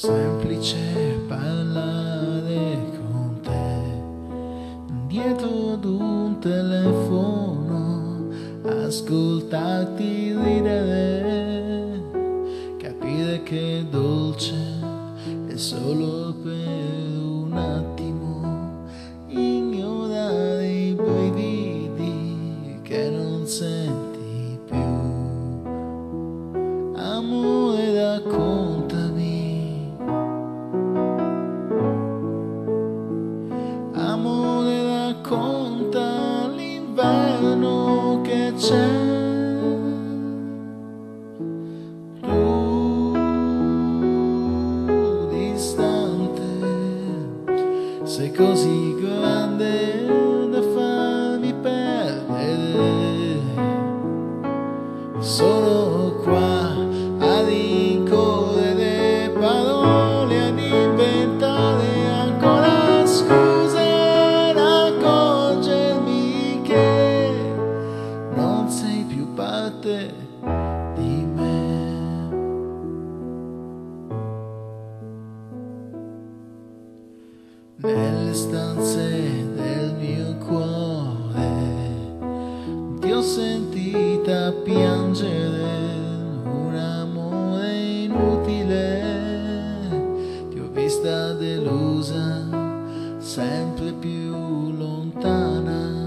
semplice parlare con te. Dietro ad un telefono ascoltarti ridere sei così grande da farmi perdere sono qua a rincorrere parole ad inventare ancora scuse ad accorgermi che non sei più parte nelle stanze del mio cuore. Ti ho sentita piangere un amore inutile. Ti ho vista delusa sempre più lontana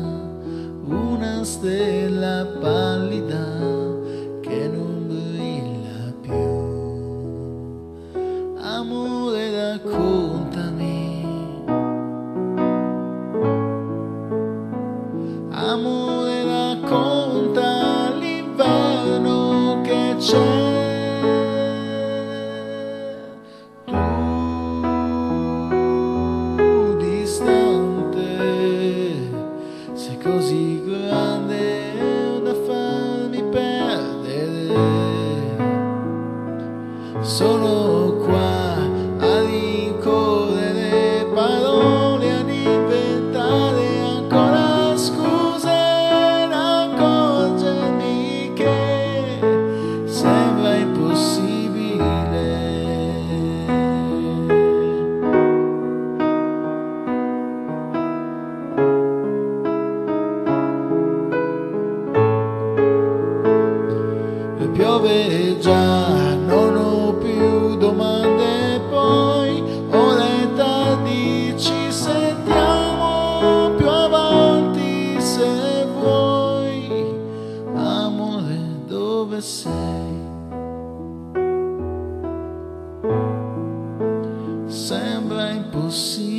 una stella Amore racconta l'inverno che c'è. Tu distante, sei così grande da farmi perdere. Sono dove già non ho più domande. Poi Oletta di ci sentiamo più avanti se vuoi amore dove sei? Sembra impossibile